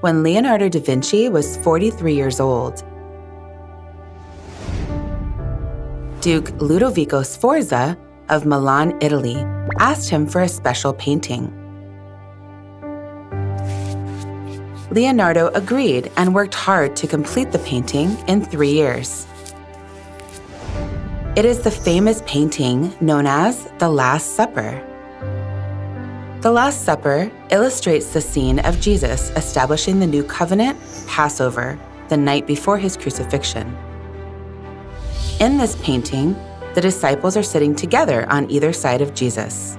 when Leonardo da Vinci was 43 years old. Duke Ludovico Sforza of Milan, Italy, asked him for a special painting. Leonardo agreed and worked hard to complete the painting in three years. It is the famous painting known as The Last Supper. The Last Supper illustrates the scene of Jesus establishing the new covenant, Passover, the night before his crucifixion. In this painting, the disciples are sitting together on either side of Jesus.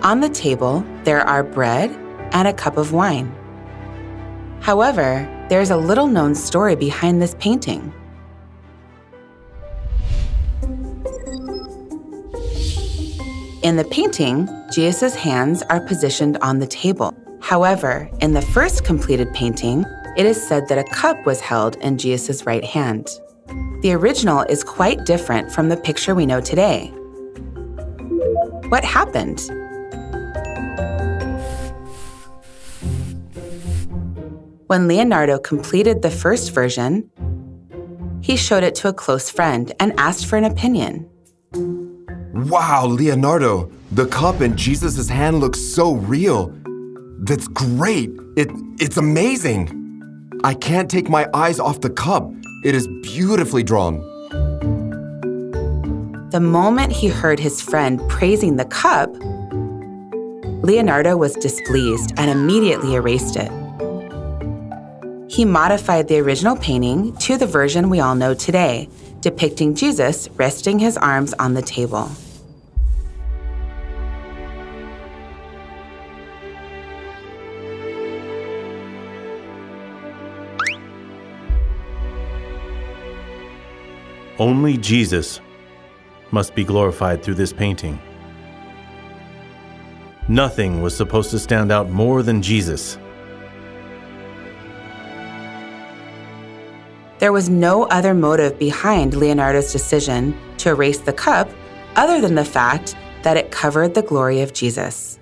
On the table, there are bread and a cup of wine. However, there is a little known story behind this painting. In the painting, Jesus' hands are positioned on the table. However, in the first completed painting, it is said that a cup was held in Jesus' right hand. The original is quite different from the picture we know today. What happened? When Leonardo completed the first version, he showed it to a close friend and asked for an opinion. Wow, Leonardo, the cup in Jesus' hand looks so real. That's great. It, it's amazing. I can't take my eyes off the cup. It is beautifully drawn. The moment he heard his friend praising the cup, Leonardo was displeased and immediately erased it. He modified the original painting to the version we all know today, depicting Jesus resting his arms on the table. Only Jesus must be glorified through this painting. Nothing was supposed to stand out more than Jesus. There was no other motive behind Leonardo's decision to erase the cup other than the fact that it covered the glory of Jesus.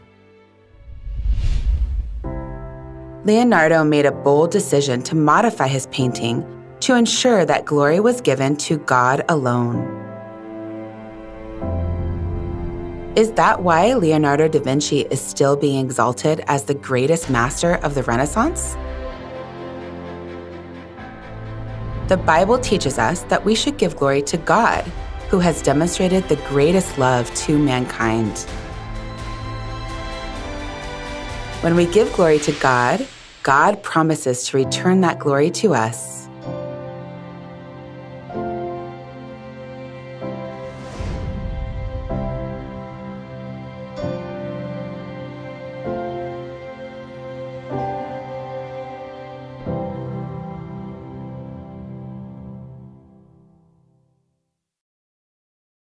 Leonardo made a bold decision to modify his painting to ensure that glory was given to God alone. Is that why Leonardo da Vinci is still being exalted as the greatest master of the Renaissance? The Bible teaches us that we should give glory to God, who has demonstrated the greatest love to mankind. When we give glory to God, God promises to return that glory to us.